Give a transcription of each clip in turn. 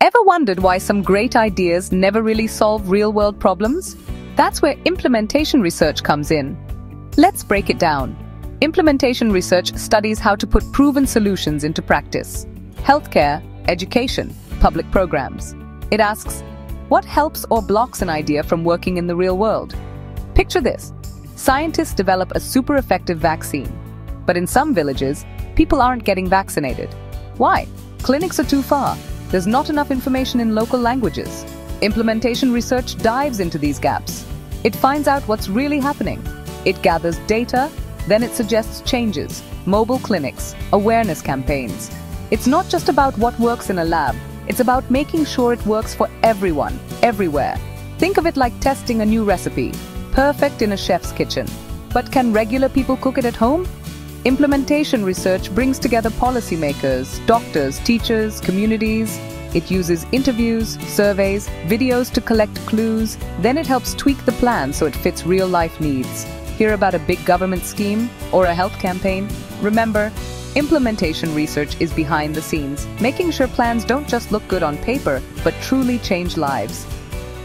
Ever wondered why some great ideas never really solve real-world problems? That's where implementation research comes in. Let's break it down. Implementation research studies how to put proven solutions into practice. Healthcare, education, public programs. It asks, what helps or blocks an idea from working in the real world? Picture this. Scientists develop a super effective vaccine. But in some villages, people aren't getting vaccinated. Why? Clinics are too far. There's not enough information in local languages. Implementation research dives into these gaps. It finds out what's really happening. It gathers data, then it suggests changes, mobile clinics, awareness campaigns. It's not just about what works in a lab, it's about making sure it works for everyone, everywhere. Think of it like testing a new recipe, perfect in a chef's kitchen. But can regular people cook it at home? Implementation research brings together policymakers, doctors, teachers, communities. It uses interviews, surveys, videos to collect clues. Then it helps tweak the plan so it fits real-life needs. Hear about a big government scheme or a health campaign? Remember, implementation research is behind the scenes, making sure plans don't just look good on paper, but truly change lives.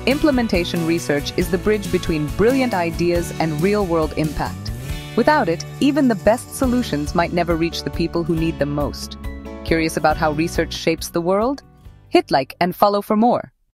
Implementation research is the bridge between brilliant ideas and real-world impact. Without it, even the best solutions might never reach the people who need them most. Curious about how research shapes the world? Hit like and follow for more.